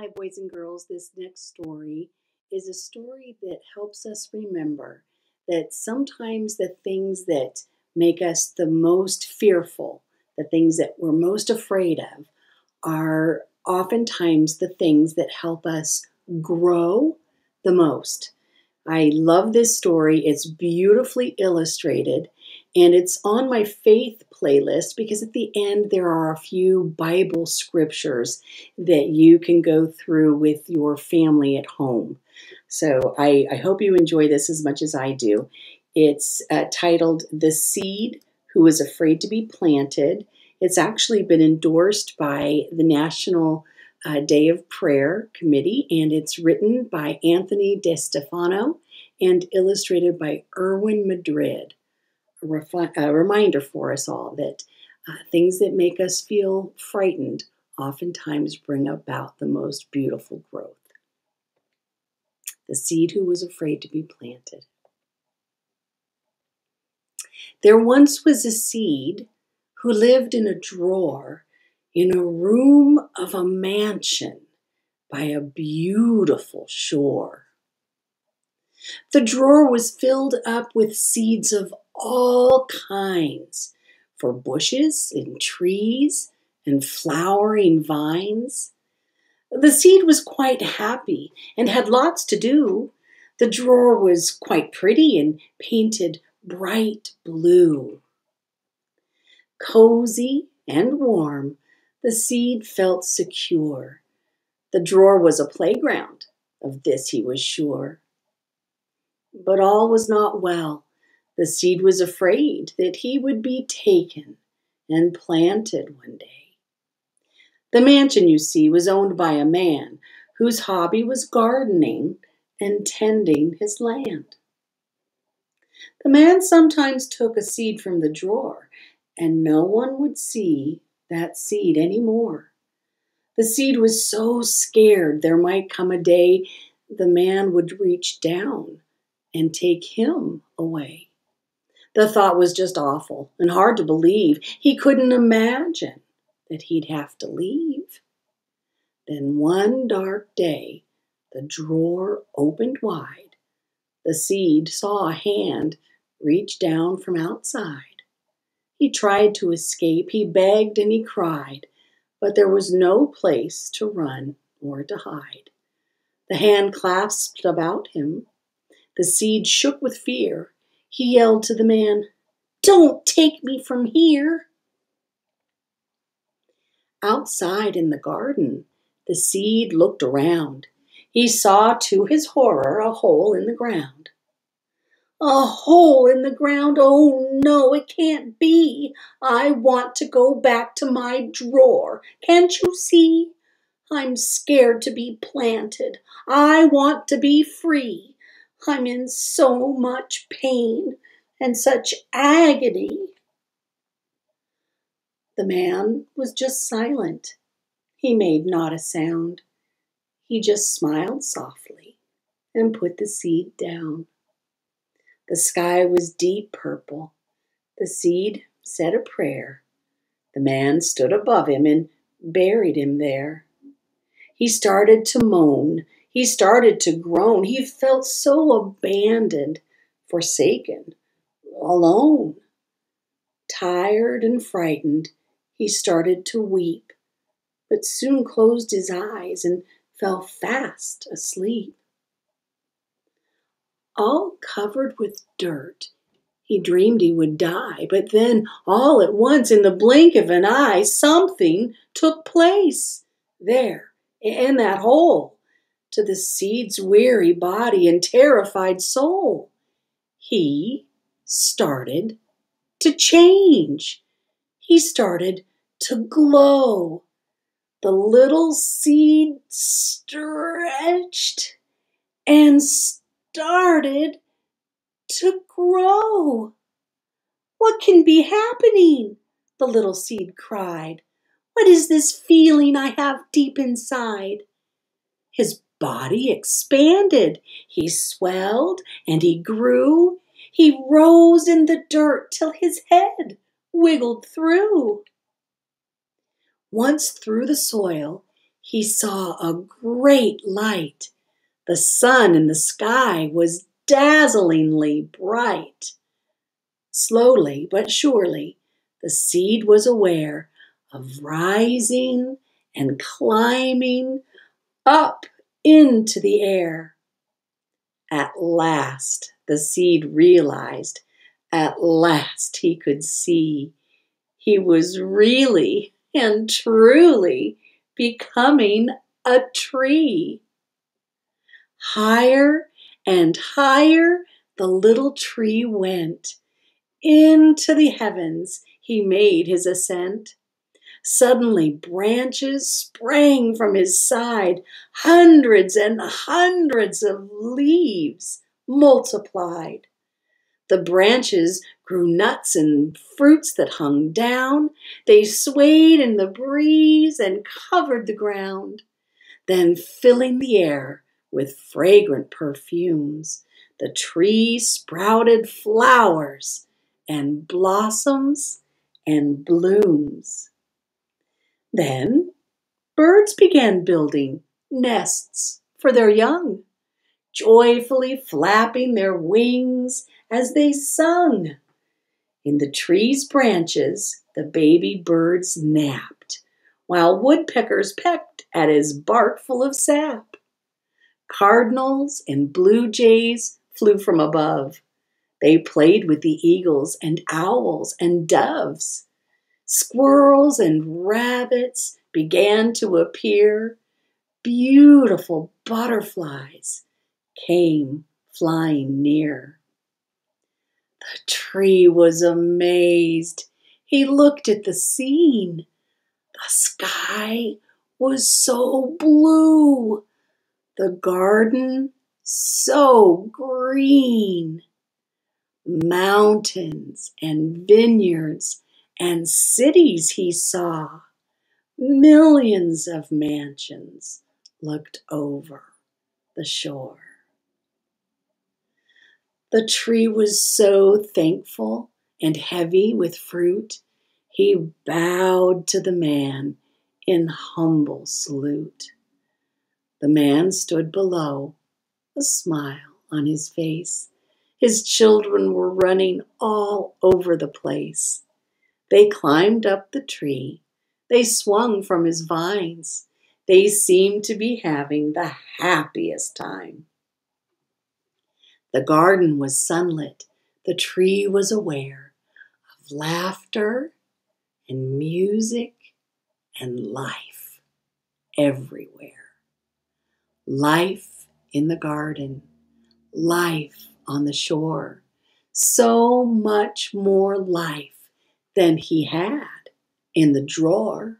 Hi, boys and girls. This next story is a story that helps us remember that sometimes the things that make us the most fearful, the things that we're most afraid of, are oftentimes the things that help us grow the most. I love this story. It's beautifully illustrated and it's on my faith playlist because at the end there are a few Bible scriptures that you can go through with your family at home. So I, I hope you enjoy this as much as I do. It's uh, titled The Seed Who Was Afraid to Be Planted. It's actually been endorsed by the National uh, Day of Prayer Committee, and it's written by Anthony DeStefano and illustrated by Erwin Madrid a, a reminder for us all that uh, things that make us feel frightened oftentimes bring about the most beautiful growth. The seed who was afraid to be planted. There once was a seed who lived in a drawer in a room of a mansion by a beautiful shore. The drawer was filled up with seeds of all kinds for bushes and trees and flowering vines. The seed was quite happy and had lots to do. The drawer was quite pretty and painted bright blue. Cozy and warm, the seed felt secure. The drawer was a playground, of this he was sure. But all was not well. The seed was afraid that he would be taken and planted one day. The mansion, you see, was owned by a man whose hobby was gardening and tending his land. The man sometimes took a seed from the drawer, and no one would see that seed any more. The seed was so scared there might come a day the man would reach down and take him away. The thought was just awful and hard to believe. He couldn't imagine that he'd have to leave. Then one dark day, the drawer opened wide. The seed saw a hand reach down from outside. He tried to escape, he begged and he cried, but there was no place to run or to hide. The hand clasped about him. The seed shook with fear. He yelled to the man, Don't take me from here. Outside in the garden, the seed looked around. He saw to his horror a hole in the ground. A hole in the ground? Oh no, it can't be. I want to go back to my drawer. Can't you see? I'm scared to be planted. I want to be free. I'm in so much pain and such agony. The man was just silent. He made not a sound. He just smiled softly and put the seed down. The sky was deep purple. The seed said a prayer. The man stood above him and buried him there. He started to moan he started to groan. He felt so abandoned, forsaken, alone. Tired and frightened, he started to weep, but soon closed his eyes and fell fast asleep. All covered with dirt, he dreamed he would die, but then, all at once, in the blink of an eye, something took place there in that hole to the seed's weary body and terrified soul. He started to change. He started to glow. The little seed stretched and started to grow. What can be happening? The little seed cried. What is this feeling I have deep inside? His body expanded. He swelled and he grew. He rose in the dirt till his head wiggled through. Once through the soil, he saw a great light. The sun in the sky was dazzlingly bright. Slowly but surely, the seed was aware of rising and climbing up into the air. At last, the seed realized, at last he could see. He was really and truly becoming a tree. Higher and higher the little tree went. Into the heavens he made his ascent. Suddenly, branches sprang from his side, hundreds and hundreds of leaves multiplied. The branches grew nuts and fruits that hung down. They swayed in the breeze and covered the ground. Then, filling the air with fragrant perfumes, the tree sprouted flowers and blossoms and blooms. Then birds began building nests for their young, joyfully flapping their wings as they sung. In the tree's branches, the baby birds napped, while woodpeckers pecked at his bark full of sap. Cardinals and blue jays flew from above. They played with the eagles and owls and doves. Squirrels and rabbits began to appear. Beautiful butterflies came flying near. The tree was amazed. He looked at the scene. The sky was so blue, the garden so green. Mountains and vineyards and cities he saw. Millions of mansions looked over the shore. The tree was so thankful and heavy with fruit, he bowed to the man in humble salute. The man stood below, a smile on his face. His children were running all over the place. They climbed up the tree. They swung from his vines. They seemed to be having the happiest time. The garden was sunlit. The tree was aware of laughter and music and life everywhere. Life in the garden, life on the shore. So much more life than he had in the drawer.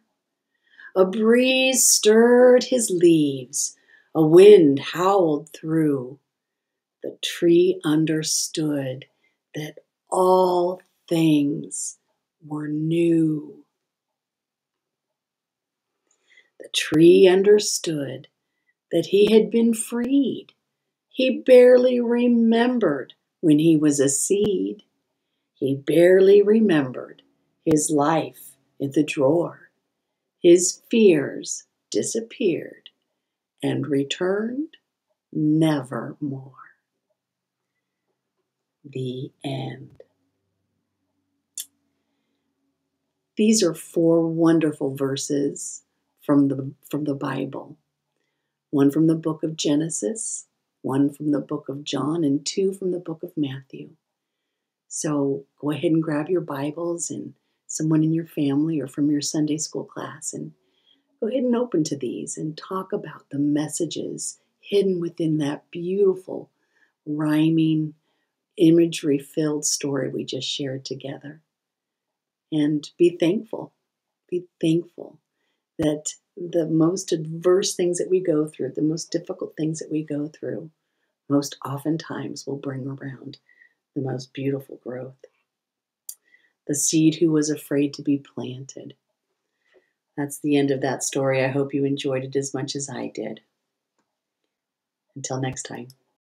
A breeze stirred his leaves, a wind howled through the tree understood that all things were new. The tree understood that he had been freed. He barely remembered when he was a seed. He barely remembered his life in the drawer. His fears disappeared and returned nevermore the end. These are four wonderful verses from the, from the Bible one from the book of Genesis, one from the book of John, and two from the book of Matthew. So go ahead and grab your Bibles and someone in your family or from your Sunday school class and go ahead and open to these and talk about the messages hidden within that beautiful rhyming imagery filled story we just shared together. And be thankful. Be thankful that the most adverse things that we go through, the most difficult things that we go through, most oftentimes will bring around the most beautiful growth. The seed who was afraid to be planted. That's the end of that story. I hope you enjoyed it as much as I did. Until next time.